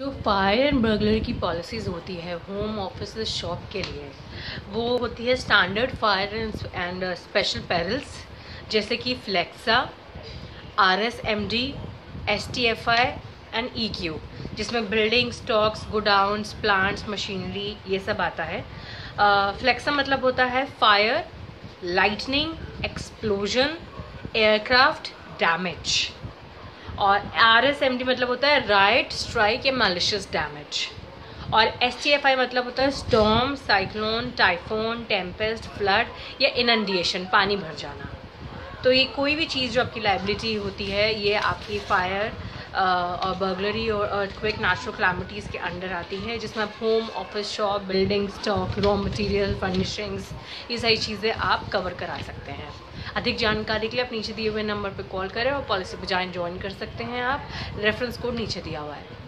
जो fire and burglary की policies होती है होम ऑफ़िस शॉप के लिए वो होती है standard fire and special perils जैसे कि FLEXA R S M D S T F I and E Q जिसमें building stocks godowns plants machinery ये सब आता है। फ्लेक्सा uh, मतलब होता है fire lightning explosion aircraft damage और आर एस एम डी मतलब होता है राइट स्ट्राइक या मालिशियस डैमेज और एस टी एफ़ आई मतलब होता है storm cyclone typhoon tempest flood या इनंडिएशन पानी भर जाना. तो ये कोई भी चीज़ जो आपकी लाइबिलिटी होती है, ये आपकी फायर और बर्गलरी और अर्थक्विक नेचुरल क्लामिटीज़ के अंडर आती है, जिसमें आप home office shop building stock raw material furnishings ये सारी चीज़ें आप कवर करा सकते हैं। अधिक जानकारी के लिए आप नीचे दिए हुए नंबर पर कॉल करें और पॉलिसी बजाय ज्वाइन कर सकते हैं आप। रेफरेंस कोड नीचे दिया हुआ है।